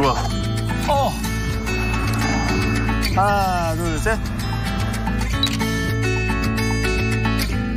좋아. 어. 하나, 둘, 셋.